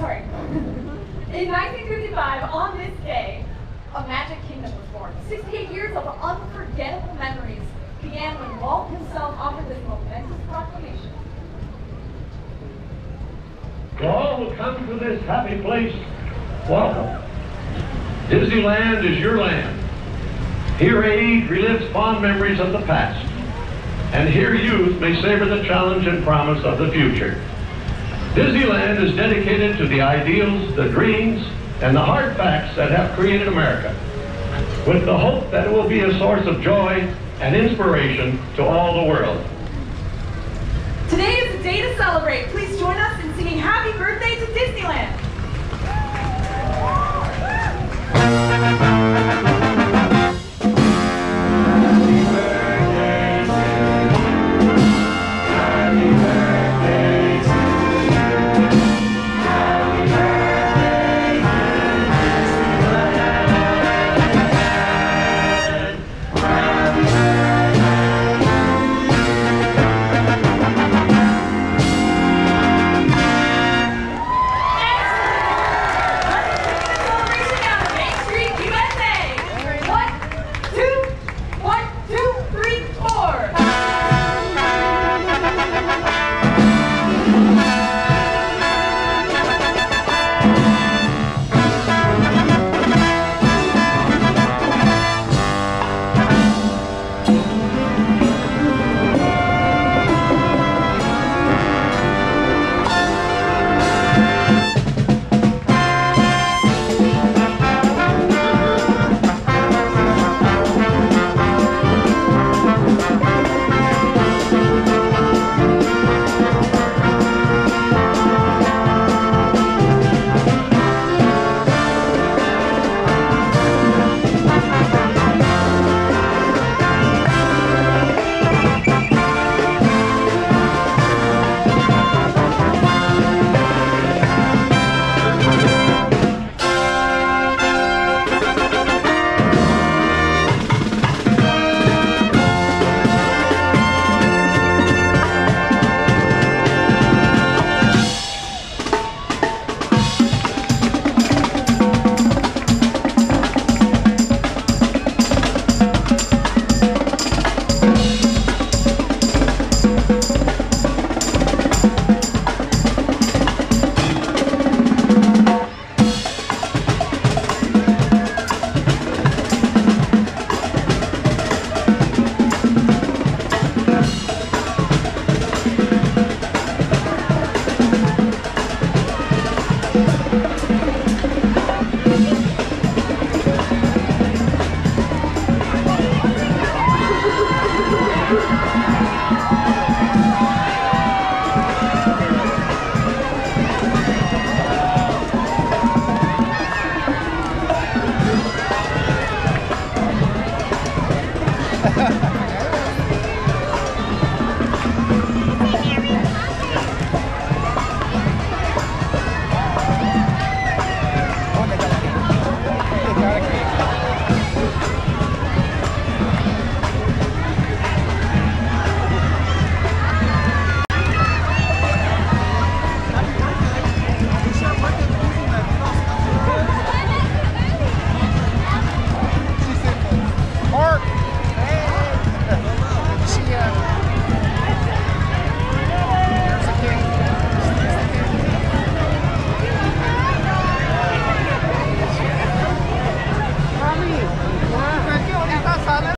In 1955, on this day, a magic kingdom was born. 68 years of unforgettable memories began when Walt himself offered this momentous proclamation. To all who come to this happy place, welcome. Disneyland is your land. Here age relives fond memories of the past. And here youth may savor the challenge and promise of the future. Disneyland is dedicated to the ideals, the dreams, and the hard facts that have created America, with the hope that it will be a source of joy and inspiration to all the world. Today is the day to celebrate. Please join us in singing Happy Birthday to Disneyland.